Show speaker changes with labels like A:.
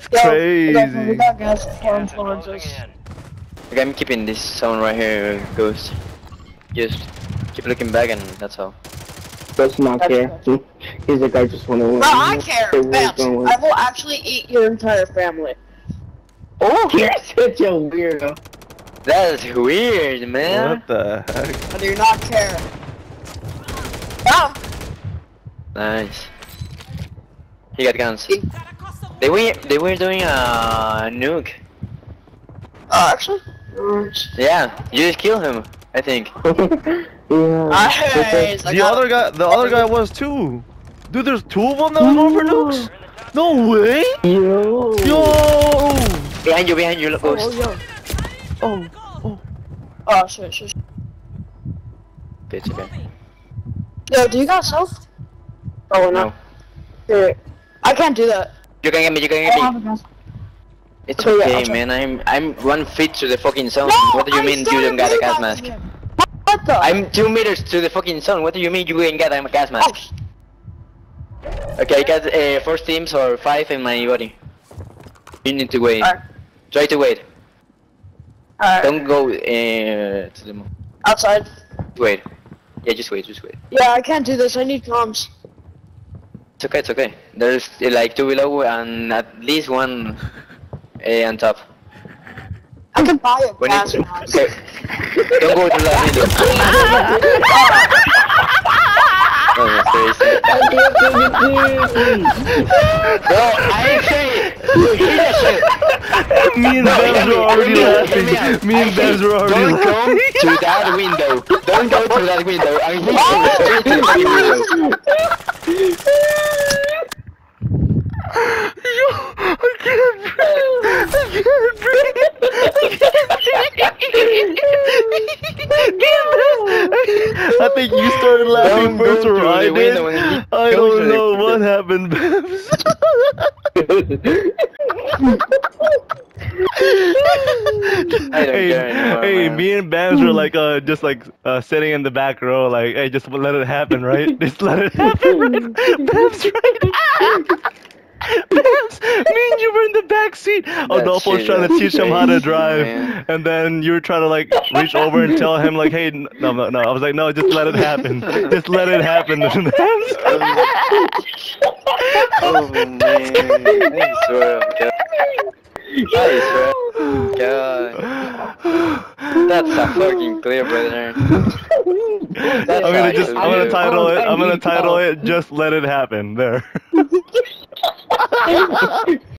A: That's
B: Yo,
A: crazy.
B: We got, we got gas farm forges.
C: Okay, I'm keeping this zone right here, Ghost. Just keep looking back and that's all.
D: Does not
B: That's
D: care. He's like, I just want to win.
B: Bro, I care.
D: Hey,
B: Babs. I will actually eat your entire family.
D: Oh, you're such a weirdo.
C: That's weird, man.
A: What the heck?
B: I do not care. Ah!
C: Nice. He got guns. They were they were doing a nuke.
B: Uh, actually?
C: Yeah, you just kill him. I think.
D: yeah.
B: Nice,
A: The
B: got
A: other guy, the other guy was too. Dude, there's two of them that were going for nukes. No way.
D: Yo.
A: Yo.
C: Behind you, behind you, look,
B: Oh,
C: Ghost.
B: yo.
A: Oh. Oh.
B: Oh, shit, shit, shit.
C: It's okay.
B: Yo, do you got self? Oh, no.
C: No.
B: Here, I can't do that.
C: You can get me, you can get me.
B: have a gas.
C: It's
B: Okay,
C: okay, man. I'm I'm one feet to the fucking zone.
B: No,
C: what do you
B: I
C: mean you don't got a gas mask?
B: What the?
C: I'm two meters to the fucking zone. What do you mean you ain't got a gas
B: Oh,
C: mask?
B: sh-
C: Okay, I got uh, four teams or five in my body. You need to wait.
B: Alright.
C: Try to wait.
B: Alright,
C: Don't go uh, to the mo-
B: outside.
C: wait. Yeah, just wait, just wait.
B: Yeah, I can't do this. I need comms.
C: It's okay, it's okay. There's like two below and at least one uh, on top.
B: I can buy a
C: We need
B: mask.
C: okay. Don't go to that window. oh, seriously. Bro, I say you hear that shit.
A: Me and
C: No,
A: Babs were already
C: hear me, hear me
A: laughing. Me and
C: I
A: were already
C: Don't go to that window. Don't go to that window. I'm going straight to the fucking window.
A: Yo, I can't breathe. I can't breathe. I think you started laughing
C: Don't
A: first or I did. I don't know what happened, Babs. Hey, hey, me and Babs were like, uh, just like uh, sitting in the back row, like, hey, just let it happen, right? Just let it happen, right? Babs, right? Babs, me and you were in the back seat. Adolfo was trying to teach him how to drive,
C: man.
A: and then you were trying to like reach over and tell him like, hey, no, no, no. I was like, no, just let it happen. Just let it happen. Babs.
C: Oh man, I swear, God. I swear, God. That's a fucking clear, brother.
A: I'm gonna just, I'm gonna title it. I'm gonna title it. Just let it happen. There.